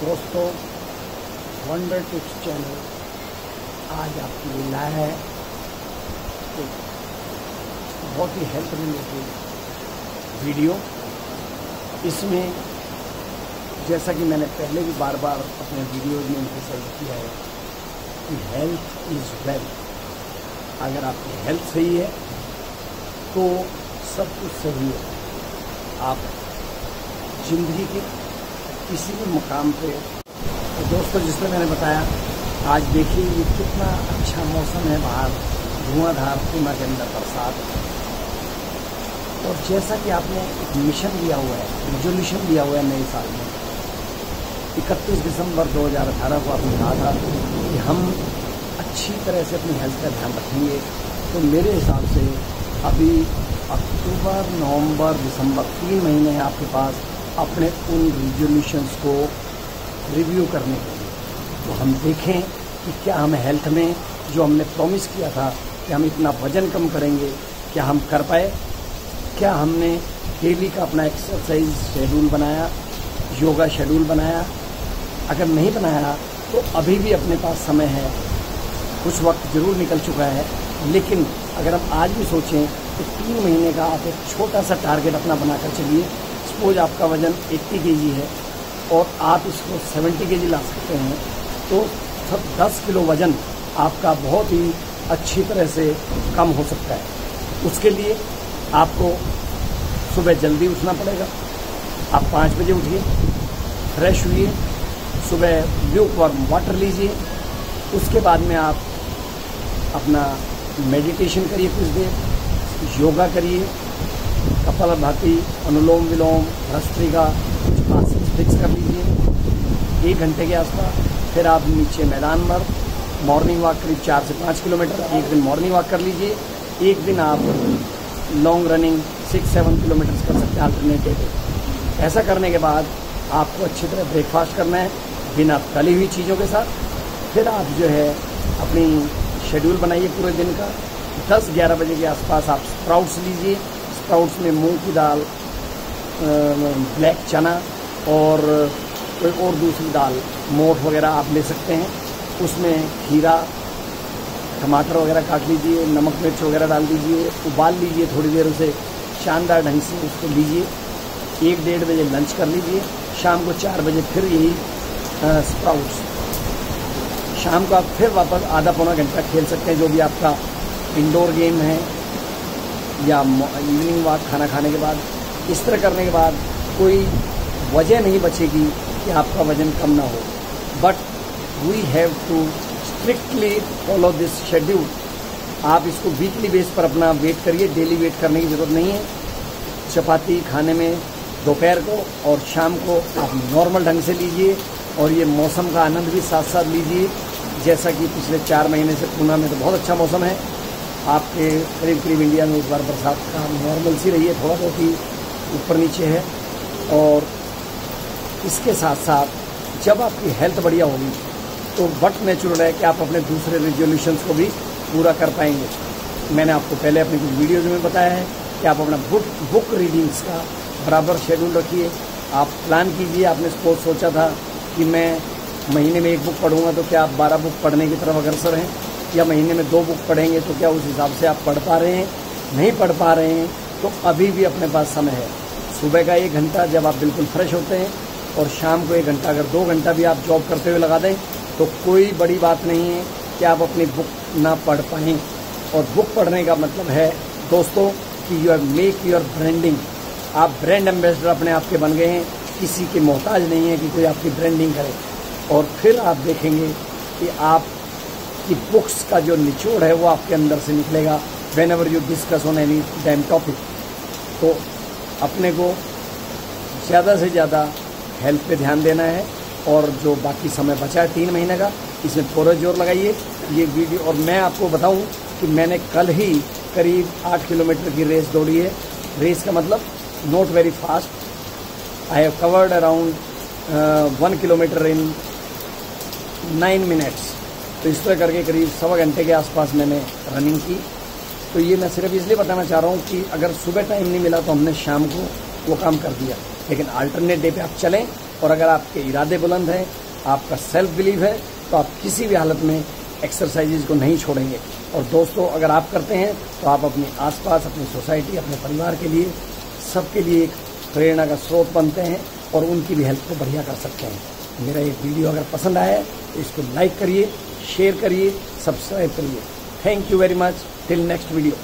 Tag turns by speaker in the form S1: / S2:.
S1: दोस्तों wonder tips channel आज आपके लिए लाया है। एक बहुत ही हेल्थ रिलेटेड वीडियो इसमें जैसा कि मैंने पहले भी बार बार अपने वीडियो में एम्फोसाइज किया है कि हेल्थ इज़ वेल्थ अगर आपकी हेल्थ सही है तो सब कुछ सही है। आप ज़िंदगी के किसी भी मुकाम पे। तो दोस्तों जिसमें मैंने बताया, आज देखिए ये कितना अच्छा मौसम है बाहर, धुआंधार पूना के अंदर बरसात। और जैसा कि आपने एक मिशन लिया हुआ है रिजोल्यूशन लिया हुआ है नए साल में, इकतीस दिसंबर 2018 को आपने कहा था कि हम अच्छी तरह से अपनी हेल्थ का ध्यान रखेंगे। तो मेरे हिसाब से अभी अक्टूबर, नवंबर, दिसंबर, तीन महीने हैं आपके पास। अपने उन रिजोल्यूशंस को रिव्यू करने के लिए। तो हम देखें कि क्या हम हेल्थ में जो हमने प्रॉमिस किया था कि हम इतना वज़न कम करेंगे, क्या हम कर पाए? क्या हमने डेली का अपना एक्सरसाइज शेड्यूल बनाया योगा शेड्यूल बनाया? अगर नहीं बनाया तो अभी भी अपने पास समय है। कुछ वक्त ज़रूर निकल चुका है। लेकिन अगर आप आज भी सोचें तो तीन महीने का आप एक छोटा सा टारगेट अपना बनाकर चलिए। सपोज़ आपका वज़न 80 के है और आप इसको 70 के ला सकते हैं तो सब 10 किलो वज़न आपका बहुत ही अच्छी तरह से कम हो सकता है। उसके लिए आपको सुबह जल्दी उठना पड़ेगा। आप पाँच बजे उठिए फ्रेश हुई सुबह ल्यूक वार्म वाटर लीजिए। उसके बाद में आप अपना मेडिटेशन करिए कुछ देर योगा करिए। कपाल भाती अनुलोम विलोम कुछ आसन फिक्स कर लीजिए। एक घंटे के आसपास, फिर आप नीचे मैदान पर मॉर्निंग वॉक करीब चार से पाँच किलोमीटर, एक दिन मॉर्निंग वॉक कर लीजिए। एक दिन आप long running six seven kilometre कर सकते हैं अल्टरनेट डे ऐसा करने के बाद आपको अच्छी तरह ब्रेकफास्ट करना है, बिना तली हुई चीज़ों के साथ। फिर आप जो है अपनी शेड्यूल बनाइए पूरे दिन का। 10-11 बजे के आसपास आप स्प्राउट्स लीजिए। स्प्राउट्स में मूंग की दाल ब्लैक चना और कोई और दूसरी दाल मोट वगैरह आप ले सकते हैं। उसमें खीरा, टमाटर वगैरह काट लीजिए, नमक मिर्च वगैरह डाल दीजिए, उबाल लीजिए थोड़ी देर उसे शानदार ढंग से उसको लीजिए। एक डेढ़ बजे लंच कर लीजिए। शाम को चार बजे फिर यही स्प्राउट्स। शाम को आप फिर वापस आधा पौना घंटा खेल सकते हैं, जो भी आपका इंडोर गेम है या इवनिंग वॉक खाना खाने के बाद, इस तरह करने के बाद कोई वजह नहीं बचेगी कि आपका वज़न कम ना हो। But we have to strictly follow this schedule आप इसको वीकली बेस पर अपना वेट करिए डेली वेट करने की ज़रूरत नहीं है। चपाती खाने में, दोपहर को और शाम को आप नॉर्मल ढंग से लीजिए और ये मौसम का आनंद भी साथ साथ लीजिए। जैसा कि पिछले चार महीने से पूना में तो बहुत अच्छा मौसम है। आपके करीब करीब इंडिया में इस बार बरसात का नॉर्मल सी रही है थोड़ा बहुत ही ऊपर नीचे है। और इसके साथ साथ जब आपकी हेल्थ बढ़िया होगी तो बट नेचुरल है कि आप अपने दूसरे रेजोल्यूशंस को भी पूरा कर पाएँगे। मैंने आपको पहले अपनी कुछ वीडियोज़ में बताया है कि आप अपना बुक बुक रीडिंग्स का बराबर शेड्यूल रखिए। आप प्लान कीजिए, आपने सपोज़ सोचा था कि मैं महीने में एक बुक पढ़ूँगा तो क्या आप बारह बुक पढ़ने की तरफ़ अग्रसर हैं? या महीने में दो बुक पढ़ेंगे तो क्या उस हिसाब से आप पढ़ पा रहे हैं? नहीं पढ़ पा रहे हैं तो अभी भी अपने पास समय है। सुबह का एक घंटा जब आप बिल्कुल फ्रेश होते हैं और शाम को एक घंटा, अगर दो घंटा भी आप जॉब करते हुए लगा दें तो कोई बड़ी बात नहीं है कि आप अपनी बुक ना पढ़ पाएँ। और बुक पढ़ने का मतलब है, दोस्तों, कि you are make your branding आप ब्रांड एम्बेसडर अपने आप के बन गए हैं। किसी के मोहताज नहीं है कि कोई आपकी ब्रांडिंग करे। और फिर आप देखेंगे कि आप कि बुक्स का जो निचोड़ है वो आपके अंदर से निकलेगा। Whenever you discuss on any time topic तो अपने को ज़्यादा से ज़्यादा हेल्थ पे ध्यान देना है और जो बाकी समय बचा है तीन महीने का, इसमें पूरा ज़ोर लगाइए। ये वीडियो और मैं आपको बताऊँ कि मैंने कल ही करीब आठ किलोमीटर की रेस दौड़ी है। रेस का मतलब not very fast I have covered around one kilometre in nine minutes तो इस तरह करके करीब सवा घंटे के आसपास मैंने रनिंग की। तो ये मैं सिर्फ़ इसलिए बताना चाह रहा हूँ कि अगर सुबह टाइम नहीं मिला तो हमने शाम को वो काम कर दिया। लेकिन अल्टरनेट डे पे आप चलें और अगर आपके इरादे बुलंद हैं, आपका सेल्फ बिलीव है तो आप किसी भी हालत में एक्सरसाइजेज को नहीं छोड़ेंगे। और दोस्तों, अगर आप करते हैं तो आप अपने आसपास, अपनी सोसाइटी अपने परिवार के लिए, सबके लिए एक प्रेरणा का स्रोत बनते हैं और उनकी भी हेल्थ को बढ़िया कर सकते हैं। मेरा ये वीडियो अगर पसंद आया तो इसको लाइक करिए शेयर करिए सब्सक्राइब करिए। Thank you very much till next video